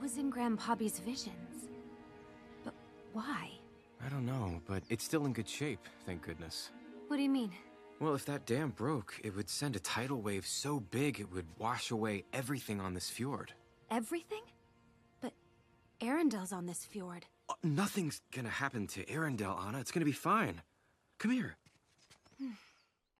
was in Grandpappy's visions. But why? I don't know, but it's still in good shape, thank goodness. What do you mean? Well, if that dam broke, it would send a tidal wave so big it would wash away everything on this fjord. Everything? But Arendelle's on this fjord. Uh, nothing's gonna happen to Arendelle, Anna. It's gonna be fine. Come here.